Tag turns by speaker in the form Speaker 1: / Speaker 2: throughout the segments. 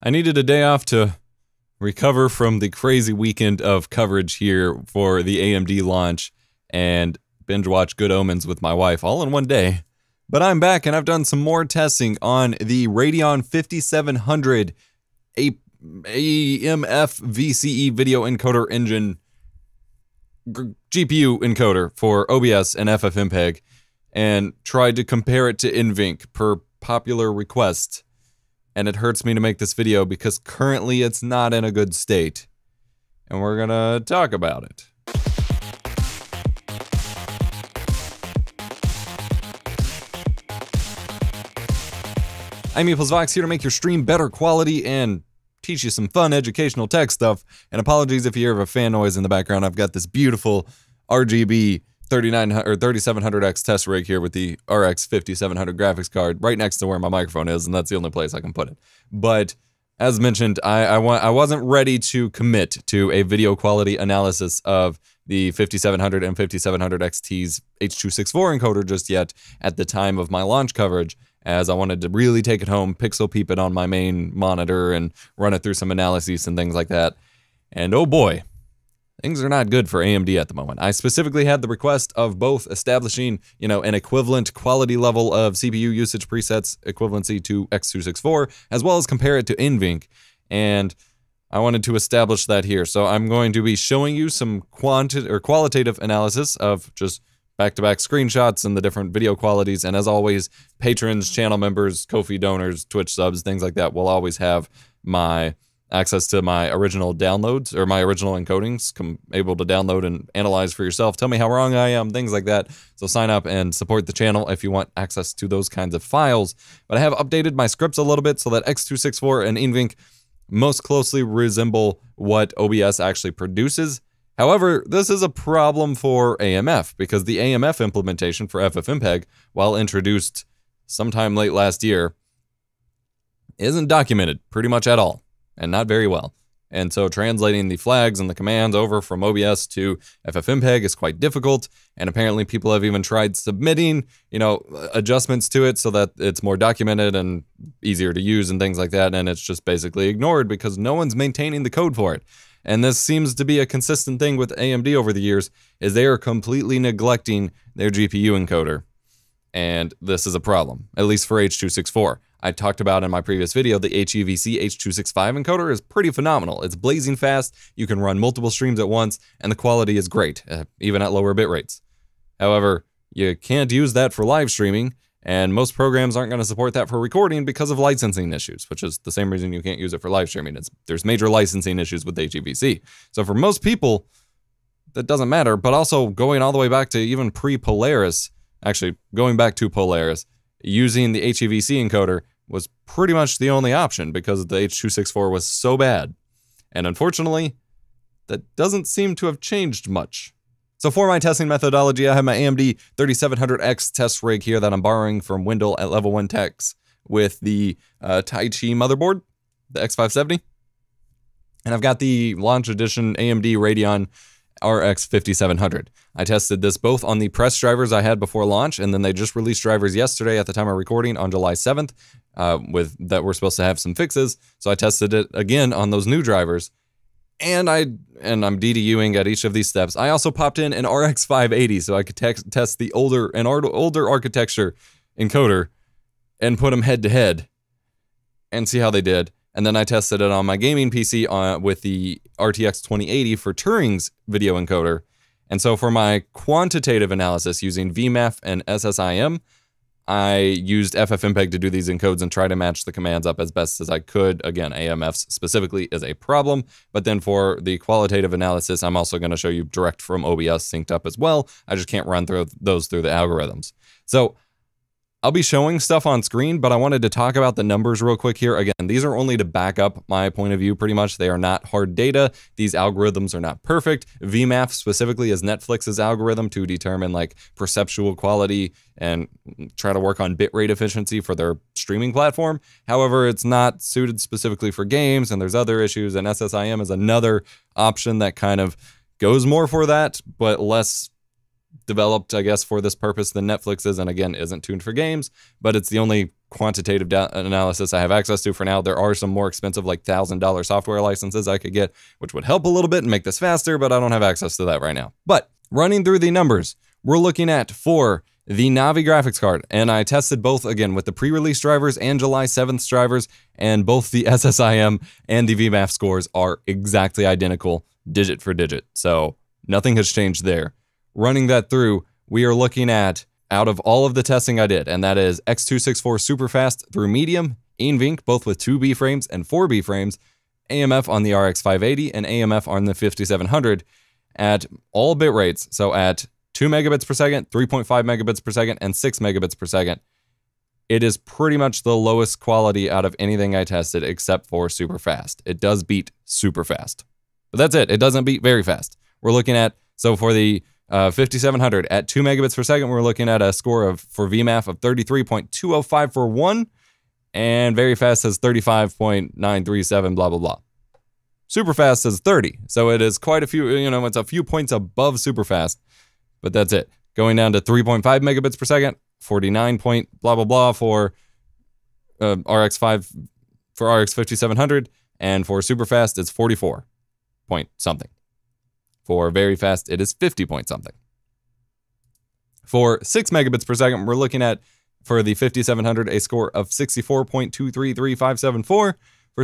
Speaker 1: I needed a day off to recover from the crazy weekend of coverage here for the AMD launch and binge watch Good Omens with my wife all in one day. But I'm back and I've done some more testing on the Radeon 5700 A- AMF VCE video encoder engine GPU encoder for OBS and FFmpeg and tried to compare it to NVENC per popular request and it hurts me to make this video because currently it's not in a good state. And we're gonna talk about it. I'm EposVox here to make your stream better quality and teach you some fun educational tech stuff. And apologies if you hear a fan noise in the background. I've got this beautiful RGB 3900 or 3700X test rig here with the RX 5700 graphics card right next to where my microphone is, and that's the only place I can put it. But as mentioned, I I, I wasn't ready to commit to a video quality analysis of the 5700 and 5700 XT's H.264 encoder just yet at the time of my launch coverage, as I wanted to really take it home, pixel peep it on my main monitor, and run it through some analyses and things like that. And oh boy, things are not good for AMD at the moment. I specifically had the request of both establishing, you know, an equivalent quality level of CPU usage presets equivalency to X264, as well as compare it to NVENC. And I wanted to establish that here. So I'm going to be showing you some quanti- or qualitative analysis of just back-to-back screenshots and the different video qualities. And as always, patrons, channel members, Ko-fi donors, Twitch subs, things like that will always have my access to my original downloads or my original encodings, com- able to download and analyze for yourself. Tell me how wrong I am, things like that. So sign up and support the channel if you want access to those kinds of files. But I have updated my scripts a little bit so that X264 and NVENC most closely resemble what OBS actually produces. However, this is a problem for AMF because the AMF implementation for FFmpeg, while introduced sometime late last year, isn't documented pretty much at all and not very well. And so translating the flags and the commands over from OBS to FFmpeg is quite difficult. And apparently people have even tried submitting, you know, adjustments to it so that it's more documented and easier to use and things like that. And it's just basically ignored because no one's maintaining the code for it. And this seems to be a consistent thing with AMD over the years is they are completely neglecting their GPU encoder. And this is a problem, at least for H.264. I talked about in my previous video, the HEVC H.265 encoder is pretty phenomenal. It's blazing fast, you can run multiple streams at once, and the quality is great, uh, even at lower bit rates. However, you can't use that for live streaming, and most programs aren't going to support that for recording because of licensing issues, which is the same reason you can't use it for live streaming. It's, there's major licensing issues with HEVC. So for most people, that doesn't matter, but also going all the way back to even pre-Polaris, actually going back to Polaris, using the HEVC encoder was pretty much the only option because the H.264 was so bad. And unfortunately, that doesn't seem to have changed much. So for my testing methodology, I have my AMD 3700X test rig here that I'm borrowing from Wendell at Level 1 Techs with the uh, Taichi motherboard, the X570. And I've got the launch edition AMD Radeon RX 5700. I tested this both on the press drivers I had before launch, and then they just released drivers yesterday at the time of recording on July 7th, uh, with that we're supposed to have some fixes. So I tested it again on those new drivers, and I and I'm DDUing at each of these steps. I also popped in an RX 580 so I could te- test the older an older architecture encoder and put them head to head and see how they did. And then I tested it on my gaming PC uh, with the RTX 2080 for Turing's video encoder. And so for my quantitative analysis using VMAF and SSIM, I used FFmpeg to do these encodes and try to match the commands up as best as I could. Again, AMFs specifically is a problem, but then for the qualitative analysis, I'm also going to show you direct from OBS synced up as well. I just can't run through those through the algorithms. So I'll be showing stuff on screen, but I wanted to talk about the numbers real quick here. Again, these are only to back up my point of view pretty much. They are not hard data. These algorithms are not perfect. VMAF specifically is Netflix's algorithm to determine like perceptual quality and try to work on bitrate efficiency for their streaming platform. However, it's not suited specifically for games and there's other issues and SSIM is another option that kind of goes more for that, but less developed, I guess, for this purpose than Netflix is, and again, isn't tuned for games, but it's the only quantitative da- analysis I have access to for now. There are some more expensive, like $1,000 software licenses I could get, which would help a little bit and make this faster, but I don't have access to that right now. But running through the numbers, we're looking at for the Navi graphics card, and I tested both again with the pre release drivers and July 7th drivers, and both the SSIM and the VMAF scores are exactly identical, digit for digit. So nothing has changed there. Running that through, we are looking at out of all of the testing I did, and that is X264 Superfast through medium, NVENC, both with two B frames and four B frames, AMF on the RX 580 and AMF on the 5700 at all bit rates. So at 2 megabits per second, 3.5 megabits per second, and 6 megabits per second. It is pretty much the lowest quality out of anything I tested except for super fast. It does beat super fast. But that's it. It doesn't beat very fast. We're looking at, so for the uh, 5700 at 2 megabits per second, we're looking at a score of for VMAF of 33.205 for 1, and very fast says 35.937, blah, blah, blah. Super fast says 30. So it is quite a few, you know, it's a few points above super fast but that's it. Going down to 3.5 megabits per second, 49 point blah blah blah for uh, RX5 for RX 5700, and for super fast it's 44 point something. For very fast it is 50 point something. For 6 megabits per second, we're looking at for the 5700 a score of 64.233574 for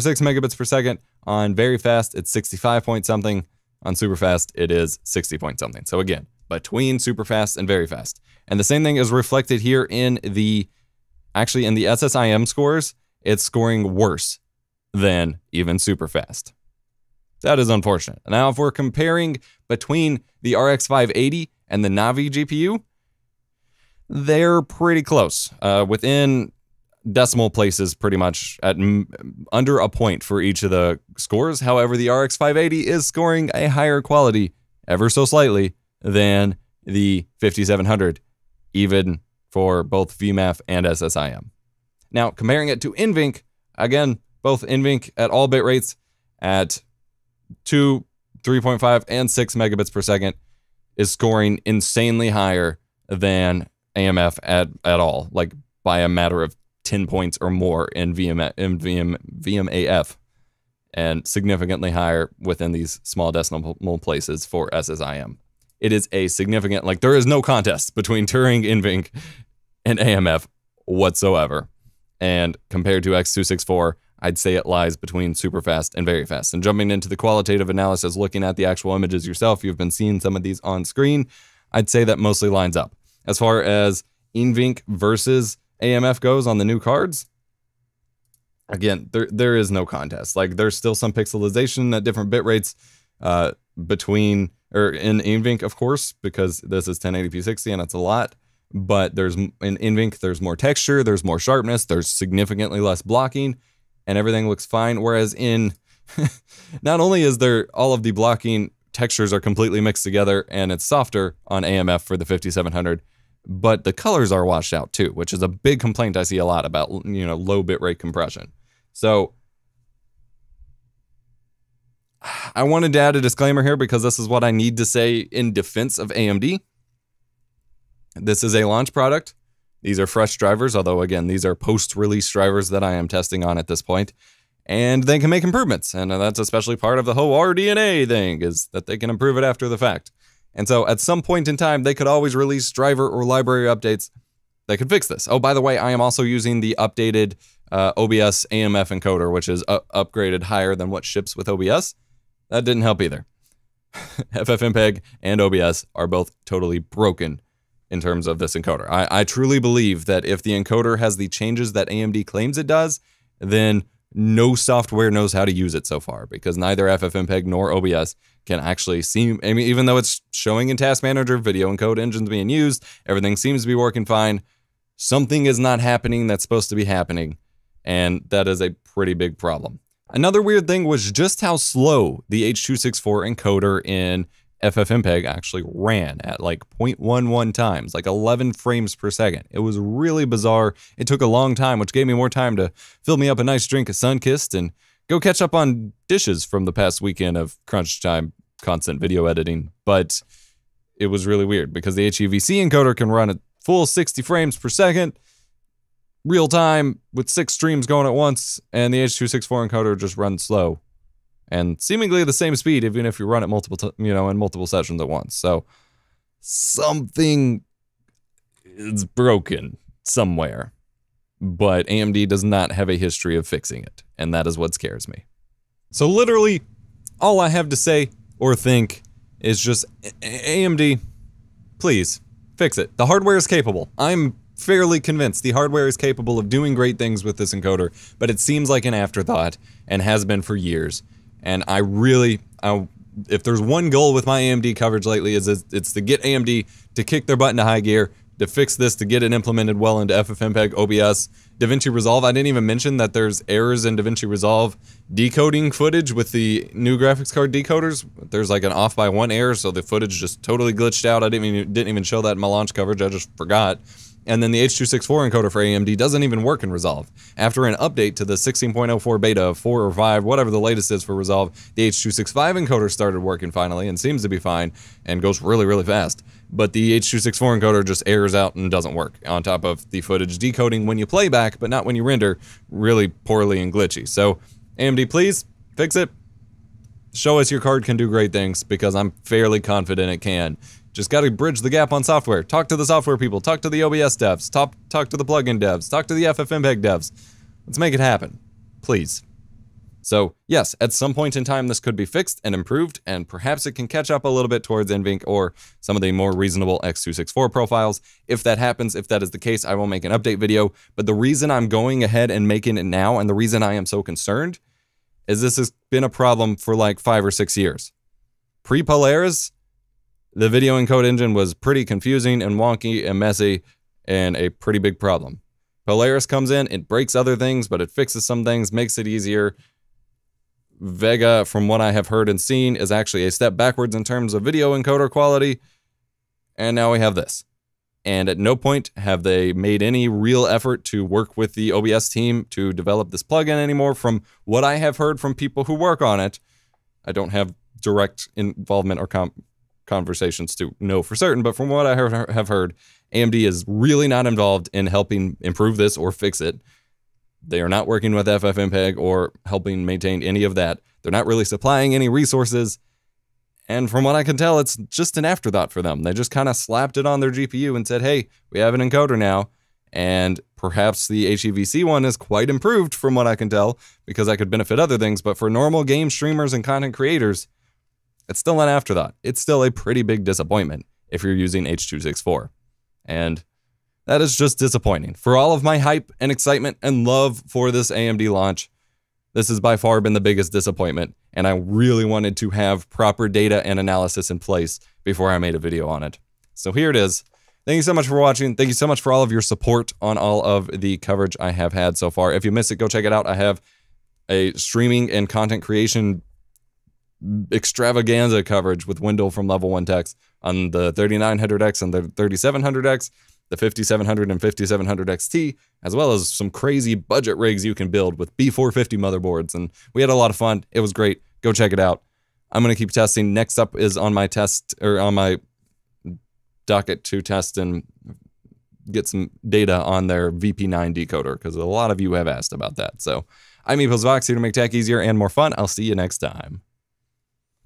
Speaker 1: 6 megabits per second. On very fast, it's 65 point something. On super fast, it is 60 point something. So again, between super fast and very fast. And the same thing is reflected here in the actually in the SSIM scores, it's scoring worse than even super fast. That is unfortunate. Now, if we're comparing between the RX 580 and the Navi GPU, they're pretty close, uh, within decimal places, pretty much at under a point for each of the scores. However, the RX 580 is scoring a higher quality ever so slightly than the 5700, even for both VMAF and SSIM. Now, comparing it to NVENC, again, both NVENC at all bit rates at 2, 3.5, and 6 megabits per second is scoring insanely higher than AMF at, at all, like by a matter of 10 points or more in, VM, in VM, VMAF, and significantly higher within these small decimal places for SSIM it is a significant, like, there is no contest between Turing, NVENC, and AMF whatsoever. And compared to X264, I'd say it lies between super fast and very fast. And jumping into the qualitative analysis, looking at the actual images yourself, you've been seeing some of these on screen. I'd say that mostly lines up. As far as NVENC versus AMF goes on the new cards, again, there there is no contest. Like there's still some pixelization at different bit rates uh, between or in NVENC, of course, because this is 1080p 60 and it's a lot. But there's in NVENC, there's more texture, there's more sharpness, there's significantly less blocking, and everything looks fine. Whereas in not only is there all of the blocking textures are completely mixed together and it's softer on AMF for the 5700, but the colors are washed out too, which is a big complaint I see a lot about you know low bitrate compression. So I wanted to add a disclaimer here because this is what I need to say in defense of AMD. This is a launch product. These are fresh drivers, although, again, these are post release drivers that I am testing on at this point, and they can make improvements. And that's especially part of the whole RDNA thing, is that they can improve it after the fact. And so at some point in time, they could always release driver or library updates that could fix this. Oh, by the way, I am also using the updated uh, OBS AMF encoder, which is upgraded higher than what ships with OBS. That didn't help either. FFmpeg and OBS are both totally broken in terms of this encoder. I, I truly believe that if the encoder has the changes that AMD claims it does, then no software knows how to use it so far because neither FFmpeg nor OBS can actually see. I mean, even though it's showing in Task Manager, video encode engines being used, everything seems to be working fine. Something is not happening that's supposed to be happening, and that is a pretty big problem. Another weird thing was just how slow the H.264 encoder in FFmpeg actually ran at like 0.11 times, like 11 frames per second. It was really bizarre. It took a long time, which gave me more time to fill me up a nice drink of Sunkist and go catch up on dishes from the past weekend of crunch time constant video editing. But it was really weird because the HEVC encoder can run at full 60 frames per second, real time with six streams going at once, and the H.264 encoder just runs slow and seemingly the same speed, even if you run it multiple, t- you know, in multiple sessions at once. So something is broken somewhere, but AMD does not have a history of fixing it, and that is what scares me. So literally, all I have to say or think is just AMD, please fix it. The hardware is capable. I'm fairly convinced the hardware is capable of doing great things with this encoder, but it seems like an afterthought and has been for years. And I really, I, if there's one goal with my AMD coverage lately, is it's to get AMD to kick their butt into high gear, to fix this, to get it implemented well into FFmpeg, OBS, DaVinci Resolve. I didn't even mention that there's errors in DaVinci Resolve decoding footage with the new graphics card decoders. There's like an off by one error, so the footage just totally glitched out. I didn't even, didn't even show that in my launch coverage. I just forgot. And then the H.264 encoder for AMD doesn't even work in Resolve. After an update to the 16.04 beta of 4 or 5, whatever the latest is for Resolve, the H.265 encoder started working finally and seems to be fine and goes really, really fast. But the H.264 encoder just errors out and doesn't work, on top of the footage decoding when you play back, but not when you render, really poorly and glitchy. So, AMD, please fix it. Show us your card can do great things because I'm fairly confident it can. Just got to bridge the gap on software. Talk to the software people. Talk to the OBS devs. Talk, talk to the plugin devs. Talk to the FFmpeg devs. Let's make it happen. Please. So, yes, at some point in time, this could be fixed and improved, and perhaps it can catch up a little bit towards NVENC or some of the more reasonable X264 profiles. If that happens, if that is the case, I will make an update video. But the reason I'm going ahead and making it now, and the reason I am so concerned, is this has been a problem for like five or six years. Pre Polaris, the video encode engine was pretty confusing and wonky and messy and a pretty big problem. Polaris comes in, it breaks other things, but it fixes some things, makes it easier. Vega, from what I have heard and seen, is actually a step backwards in terms of video encoder quality. And now we have this. And at no point have they made any real effort to work with the OBS team to develop this plugin anymore. From what I have heard from people who work on it, I don't have direct involvement or com- conversations to know for certain, but from what I have heard, AMD is really not involved in helping improve this or fix it. They are not working with FFmpeg or helping maintain any of that. They're not really supplying any resources. And from what I can tell, it's just an afterthought for them. They just kind of slapped it on their GPU and said, hey, we have an encoder now. And perhaps the HEVC one is quite improved from what I can tell because I could benefit other things. But for normal game streamers and content creators, it's still an afterthought. It's still a pretty big disappointment if you're using H.264. And that is just disappointing. For all of my hype and excitement and love for this AMD launch, this has by far been the biggest disappointment, and I really wanted to have proper data and analysis in place before I made a video on it. So here it is. Thank you so much for watching. Thank you so much for all of your support on all of the coverage I have had so far. If you missed it, go check it out. I have a streaming and content creation extravaganza coverage with Wendell from Level 1 Techs on the 3900X and the 3700X, the 5700 and 5700 XT, as well as some crazy budget rigs you can build with B450 motherboards. And we had a lot of fun. It was great. Go check it out. I'm going to keep testing. Next up is on my test or on my docket to test and get some data on their VP9 decoder because a lot of you have asked about that. So I'm EposVox here to make tech easier and more fun. I'll see you next time.